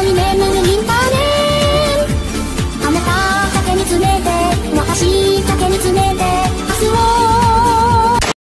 examiné